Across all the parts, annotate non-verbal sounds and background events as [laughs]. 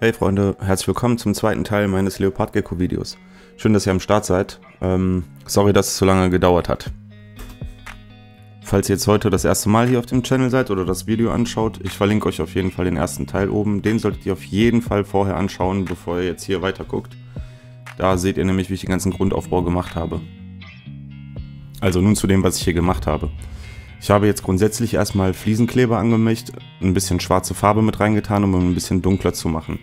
Hey Freunde, herzlich willkommen zum zweiten Teil meines Leopard-Gecko Videos. Schön, dass ihr am Start seid. Ähm, sorry, dass es so lange gedauert hat. Falls ihr jetzt heute das erste Mal hier auf dem Channel seid oder das Video anschaut, ich verlinke euch auf jeden Fall den ersten Teil oben. Den solltet ihr auf jeden Fall vorher anschauen, bevor ihr jetzt hier weiter guckt. Da seht ihr nämlich, wie ich den ganzen Grundaufbau gemacht habe. Also nun zu dem, was ich hier gemacht habe. Ich habe jetzt grundsätzlich erstmal Fliesenkleber angemischt, ein bisschen schwarze Farbe mit reingetan, um ihn ein bisschen dunkler zu machen.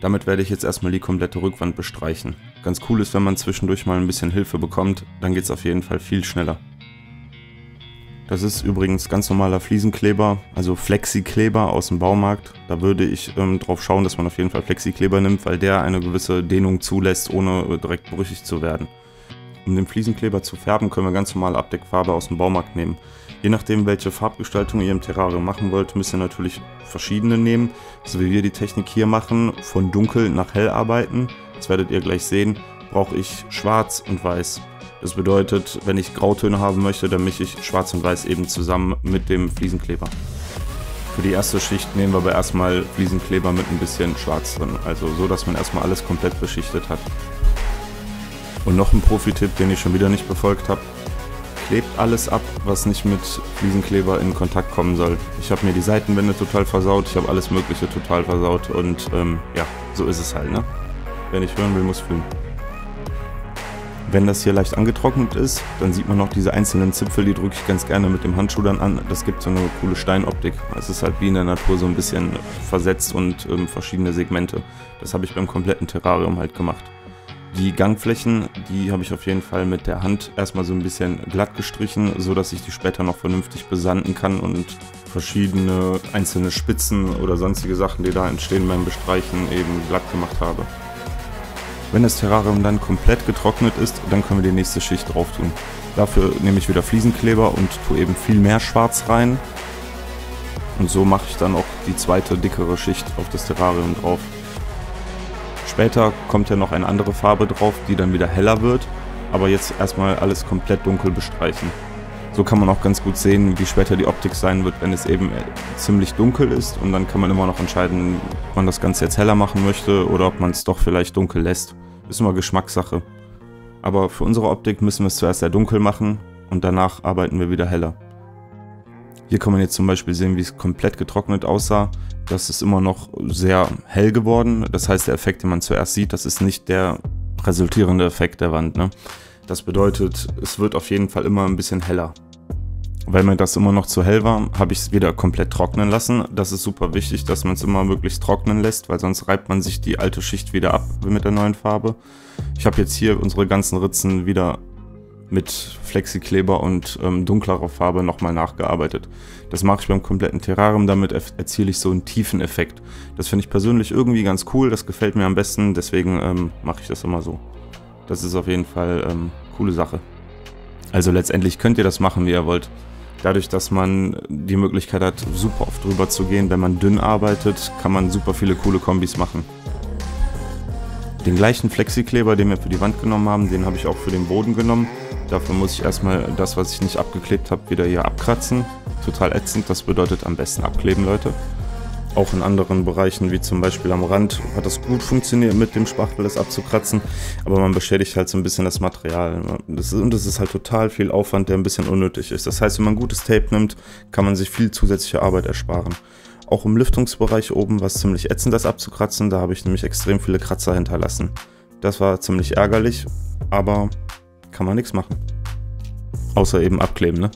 Damit werde ich jetzt erstmal die komplette Rückwand bestreichen. Ganz cool ist, wenn man zwischendurch mal ein bisschen Hilfe bekommt, dann geht es auf jeden Fall viel schneller. Das ist übrigens ganz normaler Fliesenkleber, also Flexikleber aus dem Baumarkt. Da würde ich ähm, drauf schauen, dass man auf jeden Fall Flexikleber nimmt, weil der eine gewisse Dehnung zulässt, ohne direkt brüchig zu werden. Um den Fliesenkleber zu färben, können wir ganz normale Abdeckfarbe aus dem Baumarkt nehmen. Je nachdem, welche Farbgestaltung ihr im Terrarium machen wollt, müsst ihr natürlich verschiedene nehmen. So wie wir die Technik hier machen, von dunkel nach hell arbeiten. Das werdet ihr gleich sehen, brauche ich schwarz und weiß. Das bedeutet, wenn ich Grautöne haben möchte, dann mische ich schwarz und weiß eben zusammen mit dem Fliesenkleber. Für die erste Schicht nehmen wir aber erstmal Fliesenkleber mit ein bisschen schwarz drin. Also so, dass man erstmal alles komplett beschichtet hat. Und noch ein Profi-Tipp, den ich schon wieder nicht befolgt habe klebt alles ab, was nicht mit Fliesenkleber in Kontakt kommen soll. Ich habe mir die Seitenwände total versaut, ich habe alles mögliche total versaut und ähm, ja, so ist es halt, ne? Wer nicht hören will, muss fühlen. Wenn das hier leicht angetrocknet ist, dann sieht man noch diese einzelnen Zipfel, die drücke ich ganz gerne mit dem Handschuh dann an. Das gibt so eine coole Steinoptik. Es ist halt wie in der Natur so ein bisschen versetzt und ähm, verschiedene Segmente. Das habe ich beim kompletten Terrarium halt gemacht. Die Gangflächen, die habe ich auf jeden Fall mit der Hand erstmal so ein bisschen glatt gestrichen, so dass ich die später noch vernünftig besanden kann und verschiedene einzelne Spitzen oder sonstige Sachen, die da entstehen beim Bestreichen, eben glatt gemacht habe. Wenn das Terrarium dann komplett getrocknet ist, dann können wir die nächste Schicht drauf tun. Dafür nehme ich wieder Fliesenkleber und tue eben viel mehr Schwarz rein. Und so mache ich dann auch die zweite dickere Schicht auf das Terrarium drauf. Später kommt ja noch eine andere Farbe drauf, die dann wieder heller wird. Aber jetzt erstmal alles komplett dunkel bestreichen. So kann man auch ganz gut sehen, wie später die Optik sein wird, wenn es eben ziemlich dunkel ist. Und dann kann man immer noch entscheiden, ob man das Ganze jetzt heller machen möchte oder ob man es doch vielleicht dunkel lässt. Ist immer Geschmackssache. Aber für unsere Optik müssen wir es zuerst sehr dunkel machen und danach arbeiten wir wieder heller. Hier kann man jetzt zum Beispiel sehen, wie es komplett getrocknet aussah. Das ist immer noch sehr hell geworden. Das heißt, der Effekt, den man zuerst sieht, das ist nicht der resultierende Effekt der Wand. Ne? Das bedeutet, es wird auf jeden Fall immer ein bisschen heller. Weil mir das immer noch zu hell war, habe ich es wieder komplett trocknen lassen. Das ist super wichtig, dass man es immer möglichst trocknen lässt, weil sonst reibt man sich die alte Schicht wieder ab mit der neuen Farbe. Ich habe jetzt hier unsere ganzen Ritzen wieder mit Flexikleber und ähm, dunklerer Farbe nochmal nachgearbeitet. Das mache ich beim kompletten Terrarium, damit erziele ich so einen tiefen Effekt. Das finde ich persönlich irgendwie ganz cool, das gefällt mir am besten, deswegen ähm, mache ich das immer so. Das ist auf jeden Fall ähm, coole Sache. Also letztendlich könnt ihr das machen, wie ihr wollt. Dadurch, dass man die Möglichkeit hat, super oft drüber zu gehen, wenn man dünn arbeitet, kann man super viele coole Kombis machen. Den gleichen Flexikleber, den wir für die Wand genommen haben, den habe ich auch für den Boden genommen. Dafür muss ich erstmal das, was ich nicht abgeklebt habe, wieder hier abkratzen. Total ätzend, das bedeutet am besten abkleben, Leute. Auch in anderen Bereichen, wie zum Beispiel am Rand, hat das gut funktioniert, mit dem Spachtel das abzukratzen. Aber man beschädigt halt so ein bisschen das Material. Das ist, und das ist halt total viel Aufwand, der ein bisschen unnötig ist. Das heißt, wenn man gutes Tape nimmt, kann man sich viel zusätzliche Arbeit ersparen. Auch im Lüftungsbereich oben war es ziemlich ätzend, das abzukratzen. Da habe ich nämlich extrem viele Kratzer hinterlassen. Das war ziemlich ärgerlich, aber kann man nichts machen. Außer eben abkleben, ne?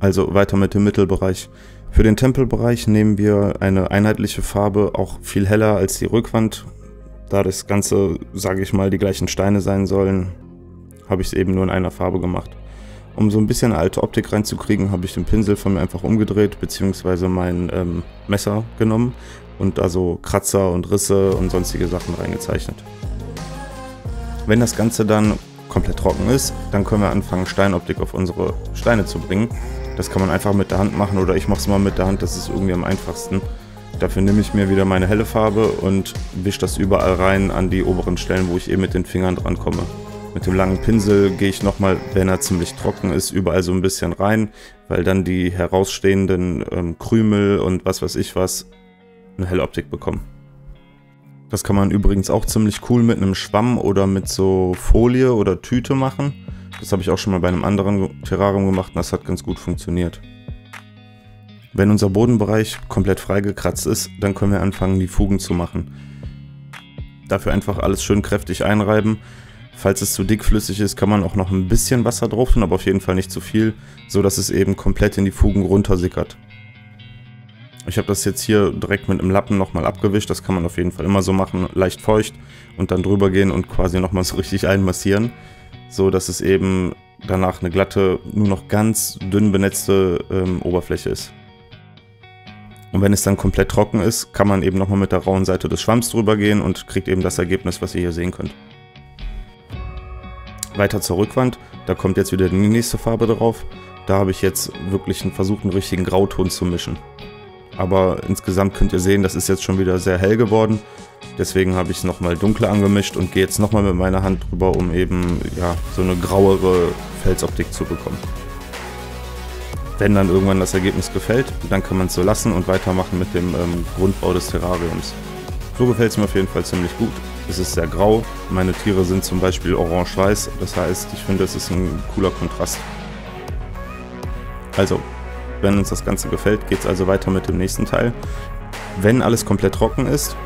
Also weiter mit dem Mittelbereich. Für den Tempelbereich nehmen wir eine einheitliche Farbe, auch viel heller als die Rückwand. Da das Ganze, sage ich mal, die gleichen Steine sein sollen, habe ich es eben nur in einer Farbe gemacht. Um so ein bisschen alte Optik reinzukriegen, habe ich den Pinsel von mir einfach umgedreht, beziehungsweise mein ähm, Messer genommen und da so Kratzer und Risse und sonstige Sachen reingezeichnet. Wenn das Ganze dann komplett trocken ist, dann können wir anfangen, Steinoptik auf unsere Steine zu bringen. Das kann man einfach mit der Hand machen oder ich mache es mal mit der Hand, das ist irgendwie am einfachsten. Dafür nehme ich mir wieder meine helle Farbe und wische das überall rein an die oberen Stellen, wo ich eben mit den Fingern dran komme. Mit dem langen Pinsel gehe ich nochmal, wenn er ziemlich trocken ist, überall so ein bisschen rein, weil dann die herausstehenden ähm, Krümel und was weiß ich was eine Helloptik bekommen. Das kann man übrigens auch ziemlich cool mit einem Schwamm oder mit so Folie oder Tüte machen. Das habe ich auch schon mal bei einem anderen Terrarium gemacht und das hat ganz gut funktioniert. Wenn unser Bodenbereich komplett freigekratzt ist, dann können wir anfangen, die Fugen zu machen. Dafür einfach alles schön kräftig einreiben. Falls es zu dickflüssig ist, kann man auch noch ein bisschen Wasser drauf tun, aber auf jeden Fall nicht zu viel, so dass es eben komplett in die Fugen runtersickert. Ich habe das jetzt hier direkt mit einem Lappen nochmal abgewischt, das kann man auf jeden Fall immer so machen, leicht feucht und dann drüber gehen und quasi nochmal so [laughs] richtig einmassieren so dass es eben danach eine glatte, nur noch ganz dünn benetzte ähm, Oberfläche ist. Und wenn es dann komplett trocken ist, kann man eben nochmal mit der rauen Seite des Schwamms drüber gehen und kriegt eben das Ergebnis, was ihr hier sehen könnt. Weiter zur Rückwand, da kommt jetzt wieder die nächste Farbe drauf. Da habe ich jetzt wirklich versucht, einen richtigen Grauton zu mischen. Aber insgesamt könnt ihr sehen, das ist jetzt schon wieder sehr hell geworden. Deswegen habe ich es nochmal dunkler angemischt und gehe jetzt nochmal mit meiner Hand drüber, um eben ja, so eine grauere Felsoptik zu bekommen. Wenn dann irgendwann das Ergebnis gefällt, dann kann man es so lassen und weitermachen mit dem ähm, Grundbau des Terrariums. So gefällt es mir auf jeden Fall ziemlich gut. Es ist sehr grau, meine Tiere sind zum Beispiel orange-weiß, das heißt, ich finde, es ist ein cooler Kontrast. Also, wenn uns das Ganze gefällt, geht es also weiter mit dem nächsten Teil. Wenn alles komplett trocken ist,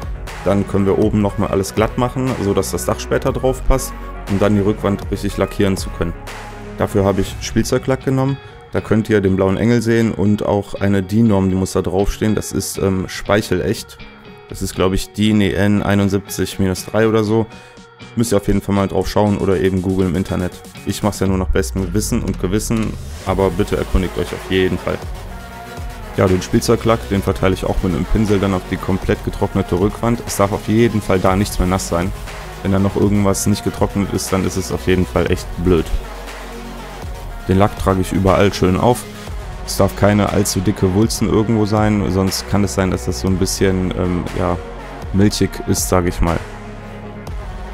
dann können wir oben nochmal alles glatt machen, sodass das Dach später drauf passt, um dann die Rückwand richtig lackieren zu können. Dafür habe ich Spielzeuglack genommen. Da könnt ihr den blauen Engel sehen und auch eine DIN-Norm, die muss da draufstehen. Das ist ähm, speichelecht. Das ist, glaube ich, DIN EN 71-3 oder so. Müsst ihr auf jeden Fall mal drauf schauen oder eben googeln im Internet. Ich mache es ja nur nach bestem Wissen und Gewissen, aber bitte erkundigt euch auf jeden Fall. Ja, den Spielzeuglack, den verteile ich auch mit einem Pinsel dann auf die komplett getrocknete Rückwand. Es darf auf jeden Fall da nichts mehr nass sein. Wenn da noch irgendwas nicht getrocknet ist, dann ist es auf jeden Fall echt blöd. Den Lack trage ich überall schön auf. Es darf keine allzu dicke Wulzen irgendwo sein, sonst kann es sein, dass das so ein bisschen ähm, ja, milchig ist, sage ich mal.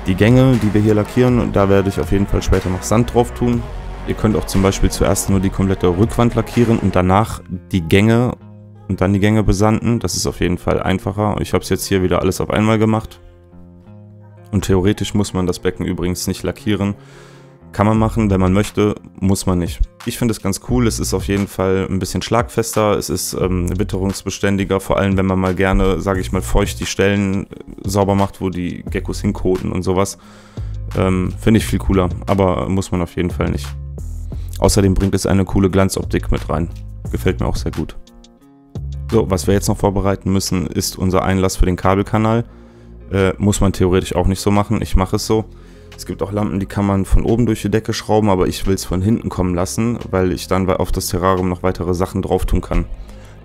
Die Gänge, die wir hier lackieren, da werde ich auf jeden Fall später noch Sand drauf tun. Ihr könnt auch zum Beispiel zuerst nur die komplette Rückwand lackieren und danach die Gänge und dann die Gänge besanden. Das ist auf jeden Fall einfacher. Ich habe es jetzt hier wieder alles auf einmal gemacht. Und theoretisch muss man das Becken übrigens nicht lackieren. Kann man machen, wenn man möchte, muss man nicht. Ich finde es ganz cool, es ist auf jeden Fall ein bisschen schlagfester, es ist ähm, witterungsbeständiger, vor allem wenn man mal gerne, sage ich mal, feucht die Stellen sauber macht, wo die Geckos hinkoten und sowas. Ähm, finde ich viel cooler, aber muss man auf jeden Fall nicht. Außerdem bringt es eine coole Glanzoptik mit rein. Gefällt mir auch sehr gut. So, was wir jetzt noch vorbereiten müssen, ist unser Einlass für den Kabelkanal. Äh, muss man theoretisch auch nicht so machen, ich mache es so. Es gibt auch Lampen, die kann man von oben durch die Decke schrauben, aber ich will es von hinten kommen lassen, weil ich dann auf das Terrarium noch weitere Sachen drauf tun kann.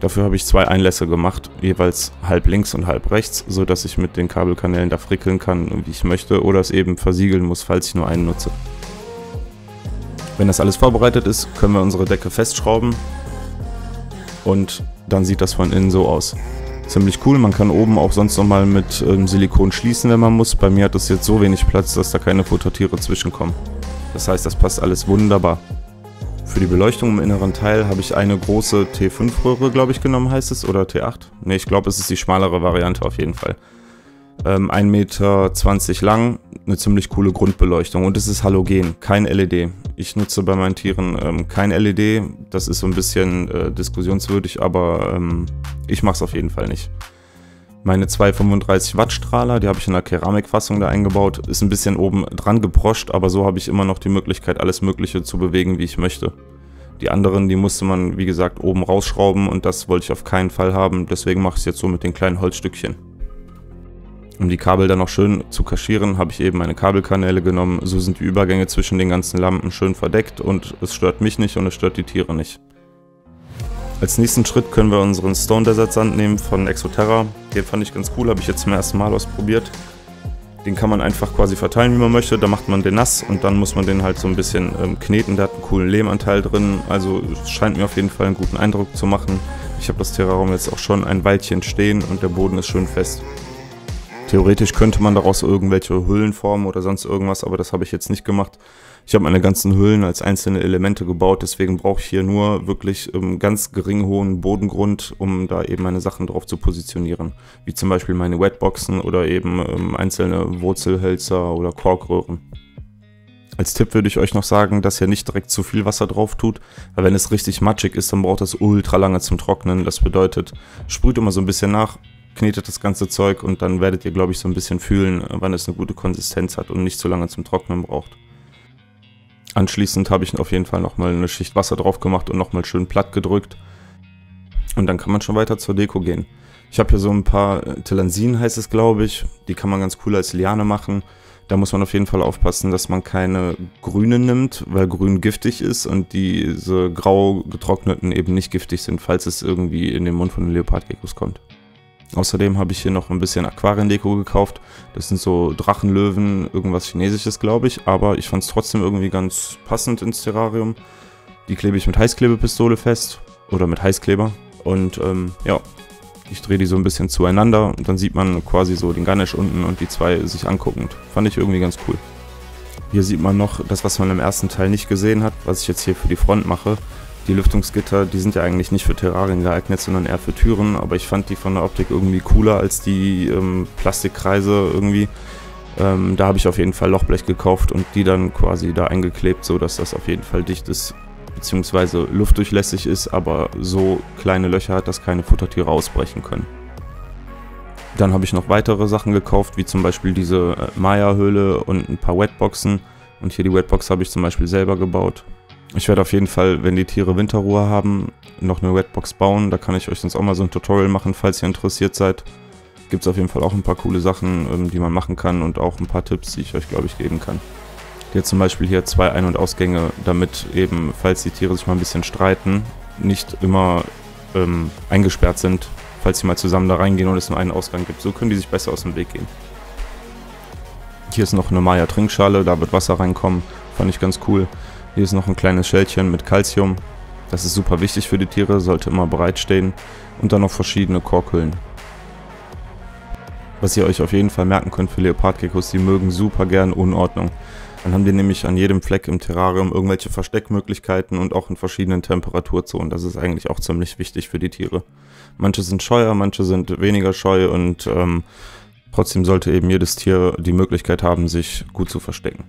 Dafür habe ich zwei Einlässe gemacht, jeweils halb links und halb rechts, so dass ich mit den Kabelkanälen da frickeln kann, wie ich möchte, oder es eben versiegeln muss, falls ich nur einen nutze. Wenn das alles vorbereitet ist, können wir unsere Decke festschrauben und dann sieht das von innen so aus. Ziemlich cool, man kann oben auch sonst nochmal mit ähm, Silikon schließen, wenn man muss. Bei mir hat das jetzt so wenig Platz, dass da keine Futtertiere zwischenkommen. Das heißt, das passt alles wunderbar. Für die Beleuchtung im inneren Teil habe ich eine große T5-Röhre, glaube ich, genommen, heißt es, oder T8? Ne, ich glaube, es ist die schmalere Variante auf jeden Fall. Ähm, 1,20 Meter lang, eine ziemlich coole Grundbeleuchtung und es ist halogen, kein LED. Ich nutze bei meinen Tieren ähm, kein LED, das ist so ein bisschen äh, diskussionswürdig, aber ähm, ich mache es auf jeden Fall nicht. Meine 235 Watt Strahler, die habe ich in der Keramikfassung da eingebaut, ist ein bisschen oben dran geproscht, aber so habe ich immer noch die Möglichkeit, alles Mögliche zu bewegen, wie ich möchte. Die anderen, die musste man, wie gesagt, oben rausschrauben und das wollte ich auf keinen Fall haben, deswegen mache ich es jetzt so mit den kleinen Holzstückchen. Um die Kabel dann noch schön zu kaschieren, habe ich eben meine Kabelkanäle genommen. So sind die Übergänge zwischen den ganzen Lampen schön verdeckt und es stört mich nicht und es stört die Tiere nicht. Als nächsten Schritt können wir unseren Stone Desert Sand nehmen von Exoterra. Den fand ich ganz cool, habe ich jetzt zum ersten Mal ausprobiert. Den kann man einfach quasi verteilen, wie man möchte. Da macht man den nass und dann muss man den halt so ein bisschen ähm, kneten. Der hat einen coolen Lehmanteil drin. Also scheint mir auf jeden Fall einen guten Eindruck zu machen. Ich habe das Terrarium jetzt auch schon ein Weilchen stehen und der Boden ist schön fest. Theoretisch könnte man daraus irgendwelche Hüllen formen oder sonst irgendwas, aber das habe ich jetzt nicht gemacht. Ich habe meine ganzen Hüllen als einzelne Elemente gebaut, deswegen brauche ich hier nur wirklich ähm, ganz gering hohen Bodengrund, um da eben meine Sachen drauf zu positionieren. Wie zum Beispiel meine Wetboxen oder eben ähm, einzelne Wurzelhölzer oder Korkröhren. Als Tipp würde ich euch noch sagen, dass ihr nicht direkt zu viel Wasser drauf tut, weil wenn es richtig matschig ist, dann braucht das ultra lange zum Trocknen. Das bedeutet, sprüht immer so ein bisschen nach, knetet das ganze Zeug und dann werdet ihr, glaube ich, so ein bisschen fühlen, wann es eine gute Konsistenz hat und nicht zu lange zum Trocknen braucht. Anschließend habe ich auf jeden Fall nochmal eine Schicht Wasser drauf gemacht und nochmal schön platt gedrückt. Und dann kann man schon weiter zur Deko gehen. Ich habe hier so ein paar Telansinen, heißt es glaube ich. Die kann man ganz cool als Liane machen. Da muss man auf jeden Fall aufpassen, dass man keine grüne nimmt, weil grün giftig ist und diese grau getrockneten eben nicht giftig sind, falls es irgendwie in den Mund von den Leopardgeckos kommt. Außerdem habe ich hier noch ein bisschen Aquariendeko gekauft. Das sind so Drachenlöwen, irgendwas Chinesisches, glaube ich. Aber ich fand es trotzdem irgendwie ganz passend ins Terrarium. Die klebe ich mit Heißklebepistole fest oder mit Heißkleber. Und ähm, ja, ich drehe die so ein bisschen zueinander und dann sieht man quasi so den Ganesh unten und die zwei sich anguckend. Fand ich irgendwie ganz cool. Hier sieht man noch das, was man im ersten Teil nicht gesehen hat, was ich jetzt hier für die Front mache. Die Lüftungsgitter, die sind ja eigentlich nicht für Terrarien geeignet, sondern eher für Türen, aber ich fand die von der Optik irgendwie cooler als die ähm, Plastikkreise irgendwie. Ähm, da habe ich auf jeden Fall Lochblech gekauft und die dann quasi da eingeklebt, so dass das auf jeden Fall dicht ist beziehungsweise luftdurchlässig ist, aber so kleine Löcher hat, dass keine Futtertiere ausbrechen können. Dann habe ich noch weitere Sachen gekauft, wie zum Beispiel diese äh, Maya-Höhle und ein paar Wetboxen. Und hier die Wetbox habe ich zum Beispiel selber gebaut. Ich werde auf jeden Fall, wenn die Tiere Winterruhe haben, noch eine Wetbox bauen. Da kann ich euch sonst auch mal so ein Tutorial machen, falls ihr interessiert seid. Gibt es auf jeden Fall auch ein paar coole Sachen, ähm, die man machen kann und auch ein paar Tipps, die ich euch, glaube ich, geben kann. Jetzt zum Beispiel hier zwei Ein- und Ausgänge, damit eben, falls die Tiere sich mal ein bisschen streiten, nicht immer ähm, eingesperrt sind, falls sie mal zusammen da reingehen und es nur einen Ausgang gibt. So können die sich besser aus dem Weg gehen. Hier ist noch eine Maya-Trinkschale, da wird Wasser reinkommen. Fand ich ganz cool. Hier ist noch ein kleines Schälchen mit Calcium. Das ist super wichtig für die Tiere, sollte immer bereitstehen. Und dann noch verschiedene Korkhüllen. Was ihr euch auf jeden Fall merken könnt für Leopardgeckos, die mögen super gern Unordnung. Dann haben die nämlich an jedem Fleck im Terrarium irgendwelche Versteckmöglichkeiten und auch in verschiedenen Temperaturzonen. Das ist eigentlich auch ziemlich wichtig für die Tiere. Manche sind scheuer, manche sind weniger scheu und ähm, trotzdem sollte eben jedes Tier die Möglichkeit haben, sich gut zu verstecken.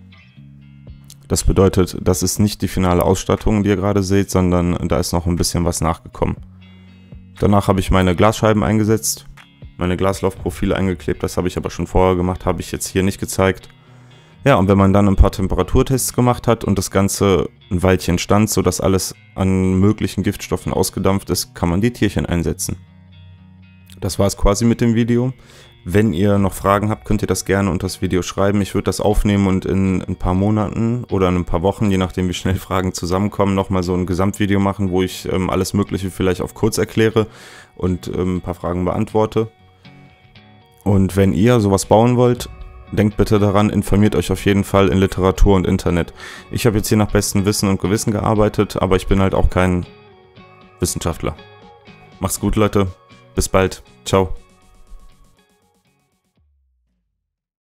Das bedeutet, das ist nicht die finale Ausstattung, die ihr gerade seht, sondern da ist noch ein bisschen was nachgekommen. Danach habe ich meine Glasscheiben eingesetzt, meine Glaslaufprofile eingeklebt, das habe ich aber schon vorher gemacht, habe ich jetzt hier nicht gezeigt. Ja, und wenn man dann ein paar Temperaturtests gemacht hat und das Ganze ein Weilchen stand, sodass alles an möglichen Giftstoffen ausgedampft ist, kann man die Tierchen einsetzen. Das war es quasi mit dem Video. Wenn ihr noch Fragen habt, könnt ihr das gerne unter das Video schreiben. Ich würde das aufnehmen und in ein paar Monaten oder in ein paar Wochen, je nachdem wie schnell [laughs] Fragen zusammenkommen, nochmal so ein Gesamtvideo machen, wo ich ähm, alles Mögliche vielleicht auf kurz erkläre und ähm, ein paar Fragen beantworte. Und wenn ihr sowas bauen wollt, denkt bitte daran, informiert euch auf jeden Fall in Literatur und Internet. Ich habe jetzt hier nach bestem Wissen und Gewissen gearbeitet, aber ich bin halt auch kein Wissenschaftler. Macht's gut, Leute. Bis bald. Ciao.